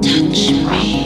Touch me.